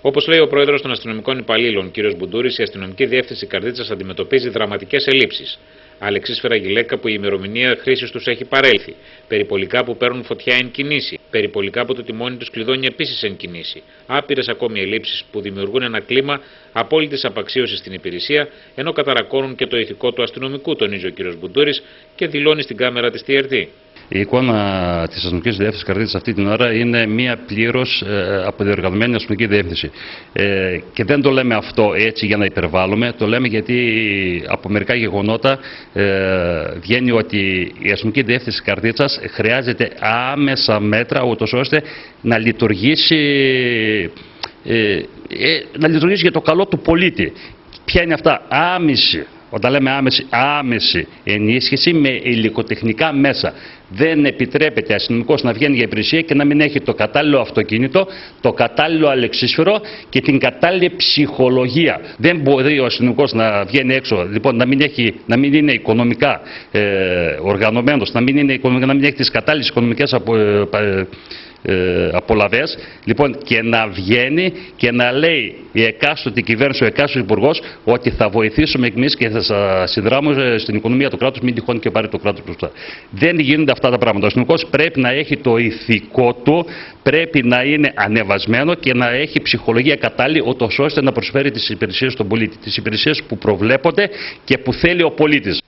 Όπως λέει ο πρόεδρος των αστυνομικών υπαλλήλων, κ. Μπουντούρης, η αστυνομική διεύθυνση Καρδίτσα αντιμετωπίζει δραματικές ελλείψεις. Αλεξίσφαιρα γυλαίκα που η ημερομηνία χρήσης τους έχει παρέλθει. Περιπολικά που παίρνουν φωτιά εν κινήσει. Περιπολικά που το τιμόνι τους κλειδώνει επίσης εν κινήσει. Άπειρες ακόμη ελλείψεις που δημιουργούν ένα κλίμα απόλυτης απαξίωσης στην υπηρεσία, ενώ καταρακώνουν και το ηθικό του αστυνομικού, τονίζει ο κ. Μπουντούρης και δηλώνει στην κάμερα της TRT. Η εικόνα της αστυνομικής διεύθυνσης Καρδίτσα αυτή την ώρα είναι μια πλήρως ε, αποδιοργανωμένη αστυνομική διεύθυνση. Ε, και δεν το λέμε αυτό έτσι για να υπερβάλλουμε, το λέμε γιατί από μερικά γεγονότα ε, βγαίνει ότι η αστυνομική διεύθυνση Καρδίτσας χρειάζεται άμεσα μέτρα ούτως ώστε να λειτουργήσει. Ε, ε, να λειτουργήσει για το καλό του πολίτη. Ποια είναι αυτά, άμεση όταν λέμε άμεση, άμεση ενίσχυση με υλικοτεχνικά μέσα. Δεν επιτρέπεται αστυνομικός να βγαίνει για υπηρεσία και να μην έχει το κατάλληλο αυτοκίνητο, το κατάλληλο αλεξίσφαιρο και την κατάλληλη ψυχολογία. Δεν μπορεί ο αστυνομικός να βγαίνει έξω, λοιπόν, να μην, έχει, να μην είναι οικονομικά ε, οργανωμένος, να μην, είναι, να μην έχει τις κατάλληλες οικονομικές απο, ε, ε, απολαβές λοιπόν και να βγαίνει και να λέει η εκάστοτε κυβέρνηση, ο εκάστοτε υπουργός ότι θα βοηθήσουμε εμείς και θα σα συνδράμουμε στην οικονομία του κράτου, μην τυχόν και πάρει το κράτος μπροστά. Δεν γίνονται αυτά τα πράγματα. Ο αστυνομικό πρέπει να έχει το ηθικό του, πρέπει να είναι ανεβασμένο και να έχει ψυχολογία κατάλληλη, ώστε να προσφέρει τις υπηρεσίες στον πολίτη. Τις υπηρεσίες που προβλέπονται και που θέλει ο πολίτης.